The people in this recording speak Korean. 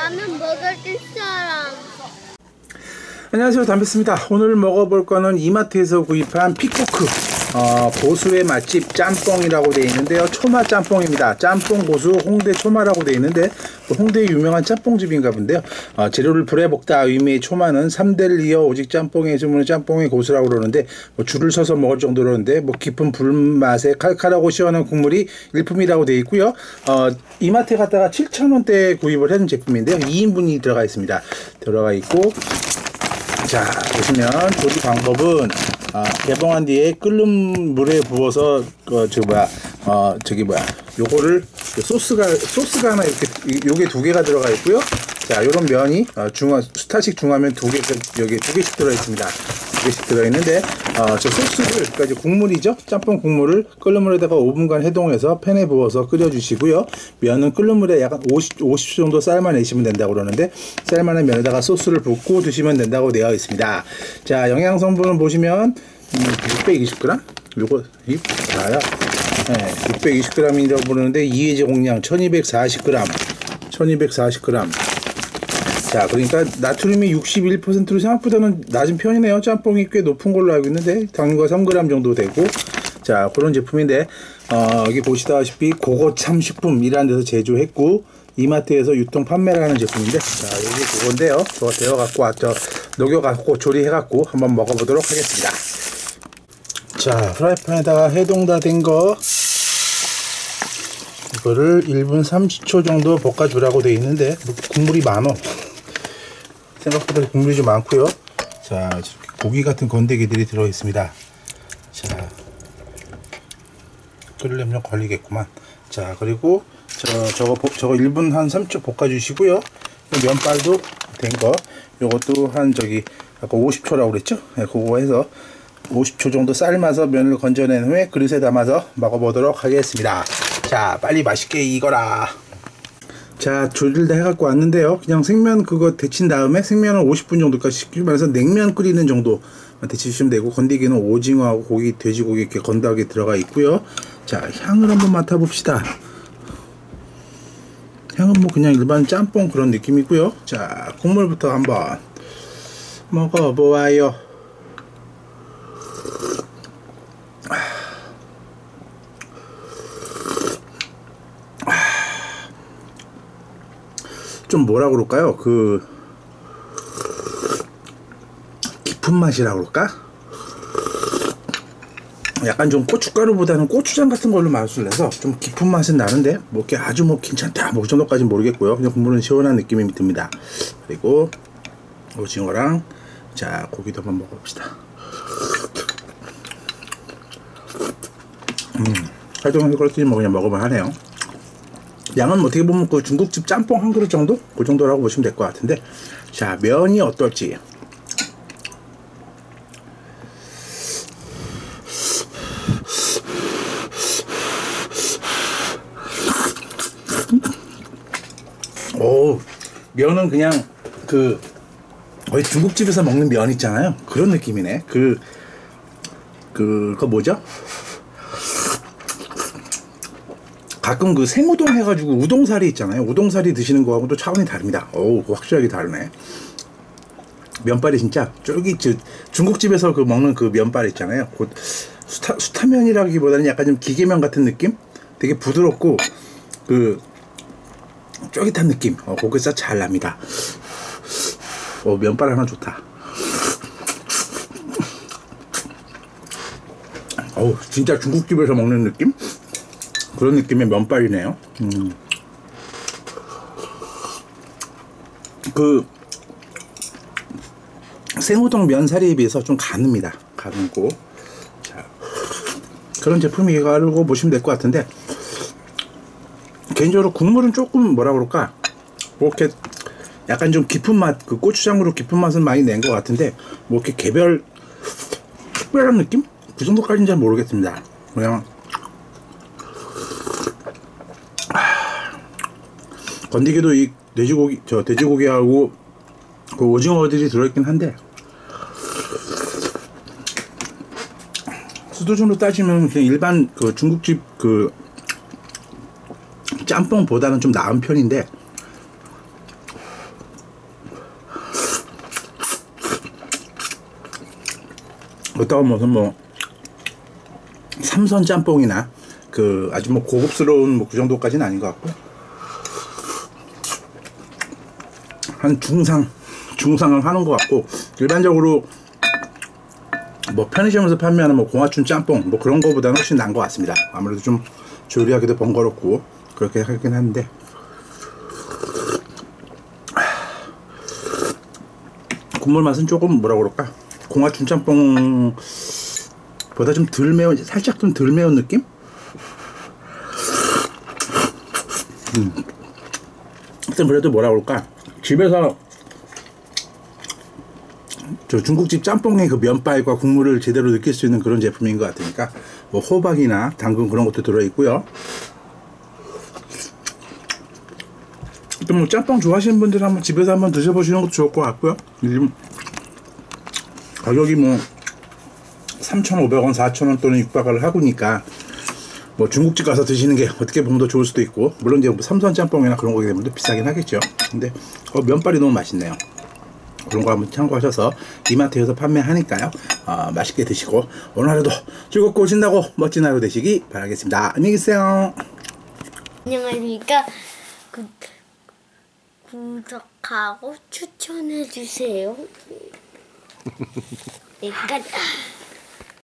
라면 먹어줄 사람. 안녕하세요. 담배입니다. 오늘 먹어볼 거는 이마트에서 구입한 피코크 어, 고수의 맛집 짬뽕이라고 되어 있는데요. 초마 짬뽕입니다. 짬뽕 고수 홍대 초마라고 되어 있는데 그 홍대의 유명한 짬뽕집인가 본데요. 어, 재료를 불에 볶다 의미의 초마는 3대를 이어 오직 짬뽕에 주문은 짬뽕의 고수라고 그러는데 뭐 줄을 서서 먹을 정도로는데 뭐 깊은 불맛에 칼칼하고 시원한 국물이 일품이라고 되어 있고요. 어, 이마트에 갔다가 7,000원대에 구입을 한 제품인데요. 2인분이 들어가 있습니다. 들어가 있고 자 보시면 조리 방법은 어, 개봉한 뒤에 끓는 물에 부어서 그저 뭐야 어 저기 뭐야 요거를 그 소스가 소스가 하나 이렇게 이- 요게 두 개가 들어가 있고요. 자 요런 면이 어, 중화 스타식 중화면 두 개 여기 두 개씩 들어 있습니다. 두 개씩 들어 있는데 어, 저 소스를 그러니까 이제 국물이죠. 짬뽕 국물을 끓는 물에다가 5분간 해동해서 팬에 부어서 끓여주시고요. 면은 끓는 물에 약간 50 50초 정도 삶아내시면 된다고 그러는데 삶아낸 면에다가 소스를 붓고 드시면 된다고 되어 있습니다. 자 영양 성분은 보시면 음, 620g 요거 이 나야. 네, 620g이라고 부르는데 이해제 공량 1240g 1240g 자, 그러니까 나트륨이 61%로 생각보다는 낮은 편이네요. 짬뽕이 꽤 높은 걸로 알고 있는데 당류가 3g 정도 되고 자, 그런 제품인데 어, 여기 보시다시피 고거참 식품이라는 데서 제조했고 이마트에서 유통 판매를 하는 제품인데 자, 여기 그건데요. 저거 데워 갖고 왔죠. 녹여 갖고 조리해 갖고 한번 먹어 보도록 하겠습니다. 자, 프라이팬에다가 해동 다 된 거 이거를 1분 30초 정도 볶아주라고 돼 있는데 국물이 많어. 생각보다 국물이 좀 많고요. 자, 고기 같은 건더기들이 들어 있습니다. 자, 끓이려면 걸리겠구만. 자, 그리고 저 저거 볶- 저거 1분 한 3초 볶아주시고요. 이 면발도 된 거, 요것도 한 저기 아까 50초라고 그랬죠? 네, 그거 해서 50초 정도 삶아서 면을 건져낸 후에 그릇에 담아서 먹어보도록 하겠습니다. 자, 빨리 맛있게 익어라. 자, 조리를 다 해갖고 왔는데요. 그냥 생면 그거 데친 다음에 생면을 50분 정도까지 쉽게 말해서 냉면 끓이는 정도 데치시면 되고 건더기는 오징어하고 고기, 돼지고기 이렇게 건더기 들어가 있고요. 자, 향을 한번 맡아봅시다. 향은 뭐 그냥 일반 짬뽕 그런 느낌이고요. 자, 국물부터 한번 먹어보아요. 좀 뭐라 그럴까요? 그 깊은 맛이라 그럴까? 약간 좀 고춧가루보다는 고추장 같은 걸로 맛을 내서 좀 깊은 맛은 나는데 뭐 이렇게 아주 뭐 괜찮다 뭐그 정도까지는 모르겠고요. 그냥 국물은 시원한 느낌이 듭니다. 그리고 오징어랑 자 고기도 한번 먹어봅시다. 음, 활동해서 그렇더니 뭐 그냥 먹으면 하네요. 양은 어떻게 보면 그 중국집 짬뽕 한 그릇 정도? 그 정도라고 보시면 될 것 같은데 자 면이 어떨지 오 면은 그냥 그 거의 중국집에서 먹는 면 있잖아요 그런 느낌이네 그 그, 그거 뭐죠? 가끔 그 생우동 해가지고 우동사리 있잖아요. 우동사리 드시는 거하고도 차원이 다릅니다. 어우, 확실하게 다르네. 면발이 진짜 쫄깃, 저 중국집에서 그 먹는 그 면발 있잖아요. 그 수타, 수타면이라기보다는 약간 좀 기계면 같은 느낌? 되게 부드럽고, 그, 쫄깃한 느낌. 어, 거기서 잘 납니다. 어, 면발 하나 좋다. 어우, 진짜 중국집에서 먹는 느낌? 그런 느낌의 면발이네요. 음. 그 생우동 면사리에 비해서 좀 가늡니다. 가늘고 자 그런 제품이라고 보시면 될 것 같은데 개인적으로 국물은 조금 뭐라 그럴까 뭐 이렇게 약간 좀 깊은 맛, 그 고추장으로 깊은 맛은 많이 낸 것 같은데 뭐 이렇게 개별 특별한 느낌? 그 정도까지는 잘 모르겠습니다. 그냥 건더기도 이 돼지고기 저 돼지고기하고 그 오징어들이 들어있긴 한데 수도준으로 따지면 그냥 일반 그 중국집 그 짬뽕보다는 좀 나은 편인데 그렇다고 무슨 뭐 삼선 짬뽕이나 그 아주 뭐 고급스러운 뭐 그 정도까지는 아닌 것 같고 한 중상 중상을 하는 것 같고 일반적으로 뭐 편의점에서 판매하는 뭐 공화춘 짬뽕 뭐 그런 거보다는 훨씬 나은 것 같습니다. 아무래도 좀 조리하기도 번거롭고 그렇게 하긴 한데 국물 맛은 조금 뭐라 그럴까 공화춘 짬뽕 보다 좀 덜 매운 살짝 좀 덜 매운 느낌? 음. 하여튼 그래도 뭐라 그럴까 집에서 저 중국집 짬뽕의 그 면발과 국물을 제대로 느낄 수 있는 그런 제품인 것 같으니까 뭐 호박이나 당근 그런 것도 들어 있고요. 또 뭐 짬뽕 좋아하시는 분들은 한번 집에서 한번 드셔보시는 것도 좋을 것 같고요. 요즘 가격이 뭐 3,500원, 4,000원 또는 육박을 하고니까 뭐 중국집 가서 드시는 게 어떻게 보면 더 좋을 수도 있고 물론 이제 뭐 삼선 짬뽕이나 그런 거기 때문에 비싸긴 하겠죠. 근데 어, 면발이 너무 맛있네요. 그런 거 한번 참고하셔서 이마트에서 판매하니까요. 어, 맛있게 드시고 오늘 하루도 즐겁고 신나고 멋진 하루 되시기 바라겠습니다. 안녕히 계세요. 안녕하십니까. 구, 구독하고 추천해주세요. 네, 끝.